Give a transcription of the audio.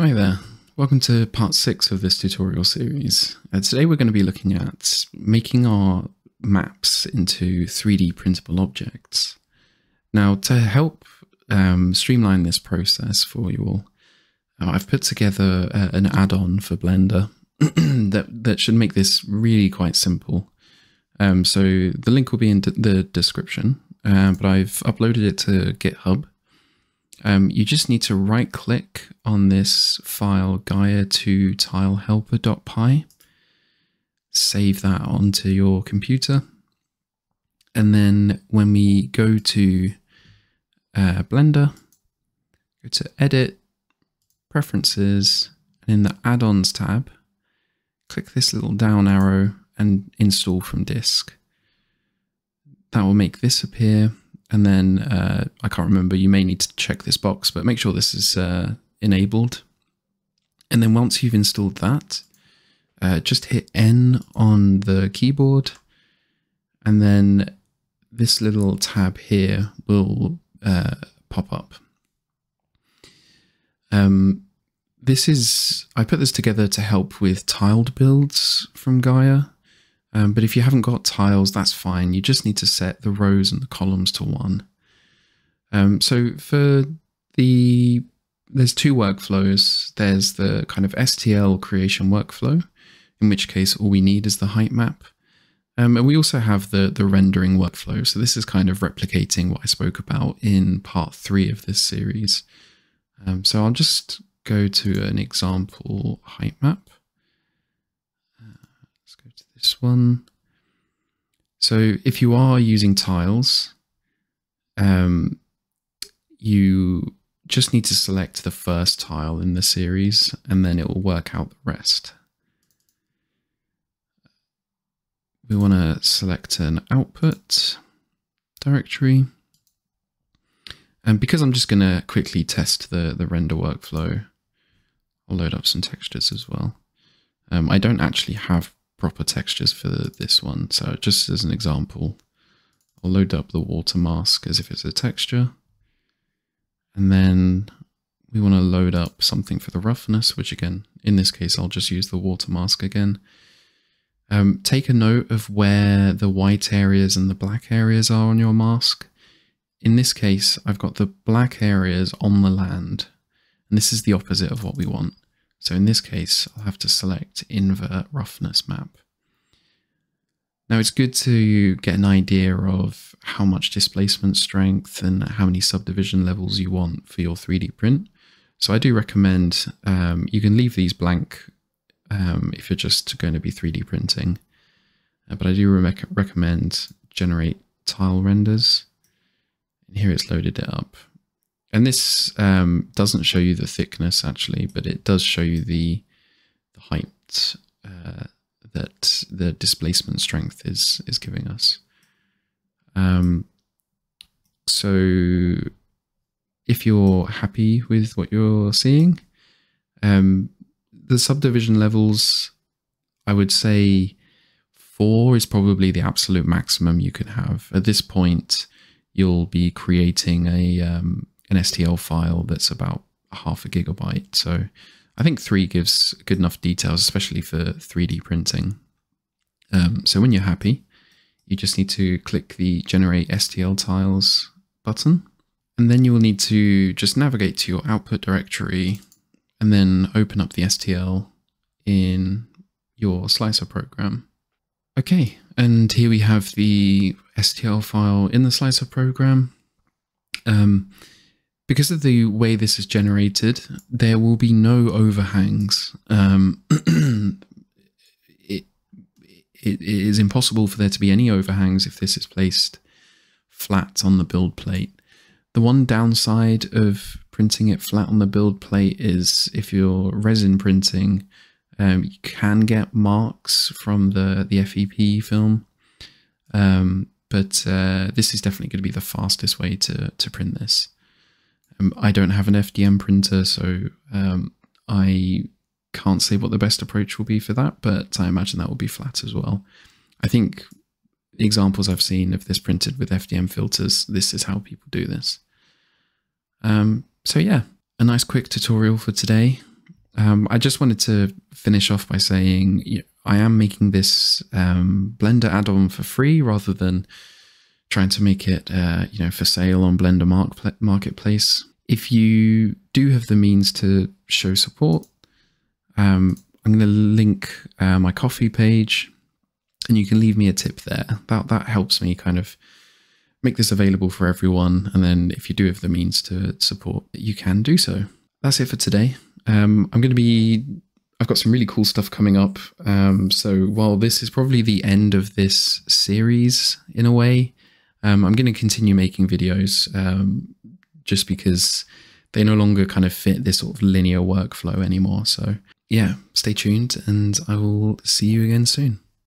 Hi there, welcome to part 6 of this tutorial series. Uh, today we're going to be looking at making our maps into 3D printable objects. Now to help um, streamline this process for you all, uh, I've put together uh, an add-on for Blender that, that should make this really quite simple. Um, so the link will be in the description, uh, but I've uploaded it to GitHub um, you just need to right click on this file gaea2 tilehelper.py, save that onto your computer. And then when we go to uh, Blender, go to Edit, Preferences, and in the Add-ons tab, click this little down arrow and install from disk. That will make this appear and then uh, I can't remember, you may need to check this box, but make sure this is uh, enabled. And then once you've installed that, uh, just hit N on the keyboard, and then this little tab here will uh, pop up. Um, this is, I put this together to help with tiled builds from Gaea. Um, but if you haven't got tiles, that's fine. You just need to set the rows and the columns to one. Um, so for the, there's two workflows. There's the kind of STL creation workflow, in which case all we need is the height map. Um, and we also have the, the rendering workflow. So this is kind of replicating what I spoke about in part three of this series. Um, so I'll just go to an example height map this one. So if you are using tiles, um, you just need to select the first tile in the series and then it will work out the rest. We want to select an output directory. And because I'm just going to quickly test the, the render workflow, I'll load up some textures as well. Um, I don't actually have proper textures for this one. So just as an example, I'll load up the water mask as if it's a texture. And then we want to load up something for the roughness, which again, in this case, I'll just use the water mask again. Um, take a note of where the white areas and the black areas are on your mask. In this case, I've got the black areas on the land, and this is the opposite of what we want. So in this case, I'll have to select invert roughness map. Now it's good to get an idea of how much displacement strength and how many subdivision levels you want for your 3D print. So I do recommend um, you can leave these blank um, if you're just going to be 3D printing. Uh, but I do re recommend generate tile renders. And here it's loaded it up. And this um, doesn't show you the thickness actually, but it does show you the, the height uh, that the displacement strength is is giving us. Um, so if you're happy with what you're seeing, um, the subdivision levels, I would say four is probably the absolute maximum you could have. At this point, you'll be creating a um, an STL file that's about half a gigabyte. So I think three gives good enough details, especially for 3D printing. Um, so when you're happy, you just need to click the generate STL tiles button. And then you will need to just navigate to your output directory and then open up the STL in your slicer program. Okay, and here we have the STL file in the slicer program. Um, because of the way this is generated, there will be no overhangs. Um, it, it is impossible for there to be any overhangs if this is placed flat on the build plate. The one downside of printing it flat on the build plate is if you're resin printing, um, you can get marks from the, the FEP film. Um, but uh, this is definitely going to be the fastest way to, to print this. Um, I don't have an FDM printer, so um, I can't say what the best approach will be for that, but I imagine that will be flat as well. I think examples I've seen of this printed with FDM filters, this is how people do this. Um, so yeah, a nice quick tutorial for today. Um, I just wanted to finish off by saying I am making this um, Blender add-on for free rather than trying to make it, uh, you know, for sale on Blender Mark Marketplace. If you do have the means to show support, um, I'm going to link uh, my Ko-fi page, and you can leave me a tip there. That that helps me kind of make this available for everyone. And then if you do have the means to support, you can do so. That's it for today. Um, I'm going to be I've got some really cool stuff coming up. Um, so while this is probably the end of this series in a way, um, I'm going to continue making videos um, just because they no longer kind of fit this sort of linear workflow anymore. So yeah, stay tuned and I will see you again soon.